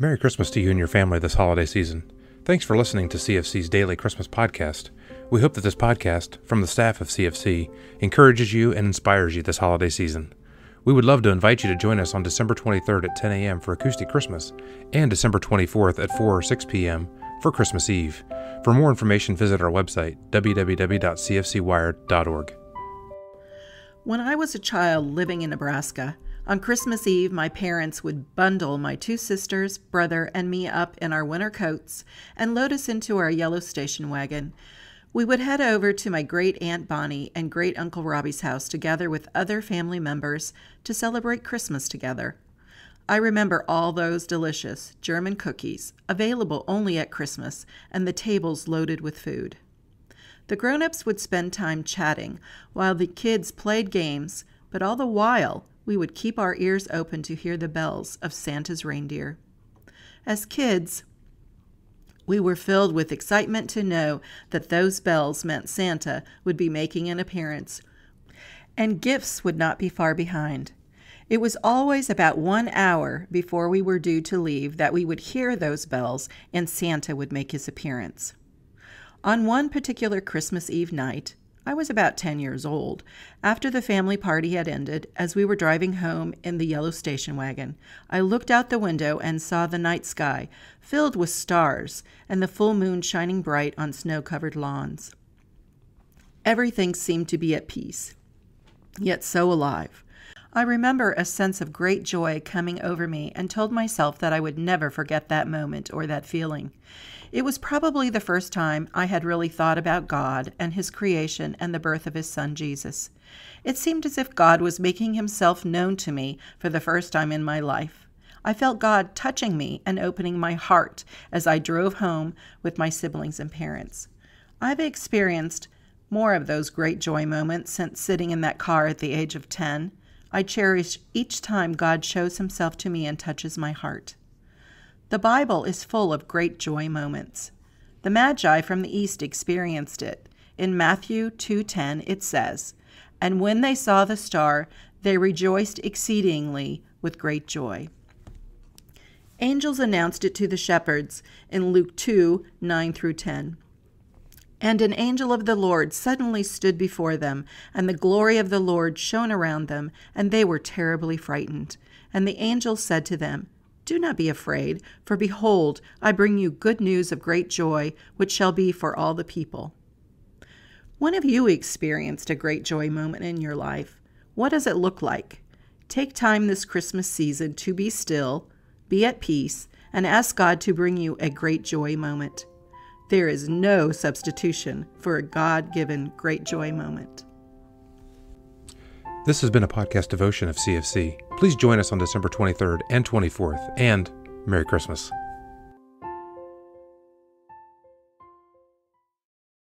Merry Christmas to you and your family this holiday season. Thanks for listening to CFC's daily Christmas podcast. We hope that this podcast, from the staff of CFC, encourages you and inspires you this holiday season. We would love to invite you to join us on December 23rd at 10 a.m. for Acoustic Christmas and December 24th at 4 or 6 p.m. for Christmas Eve. For more information, visit our website, www.cfcwired.org. When I was a child living in Nebraska, on Christmas Eve, my parents would bundle my two sisters, brother, and me up in our winter coats and load us into our yellow station wagon. We would head over to my great Aunt Bonnie and great Uncle Robbie's house together with other family members to celebrate Christmas together. I remember all those delicious German cookies, available only at Christmas, and the tables loaded with food. The grown ups would spend time chatting while the kids played games, but all the while we would keep our ears open to hear the bells of Santa's reindeer. As kids, we were filled with excitement to know that those bells meant Santa would be making an appearance, and gifts would not be far behind. It was always about one hour before we were due to leave that we would hear those bells and Santa would make his appearance. On one particular Christmas Eve night, I was about 10 years old. After the family party had ended, as we were driving home in the yellow station wagon, I looked out the window and saw the night sky filled with stars and the full moon shining bright on snow covered lawns. Everything seemed to be at peace, yet so alive. I remember a sense of great joy coming over me and told myself that I would never forget that moment or that feeling. It was probably the first time I had really thought about God and His creation and the birth of His Son Jesus. It seemed as if God was making Himself known to me for the first time in my life. I felt God touching me and opening my heart as I drove home with my siblings and parents. I've experienced more of those great joy moments since sitting in that car at the age of 10. I cherish each time God shows Himself to me and touches my heart. The Bible is full of great joy moments. The Magi from the east experienced it. In Matthew 2:10 it says, "And when they saw the star, they rejoiced exceedingly with great joy." Angels announced it to the shepherds in Luke 2 9 through 10. And an angel of the Lord suddenly stood before them, and the glory of the Lord shone around them, and they were terribly frightened. And the angel said to them, do not be afraid, for behold, I bring you good news of great joy, which shall be for all the people. When have you experienced a great joy moment in your life? What does it look like? Take time this Christmas season to be still, be at peace, and ask God to bring you a great joy moment. There is no substitution for a God given great joy moment. This has been a podcast devotion of CFC. Please join us on December 23rd and 24th, and Merry Christmas.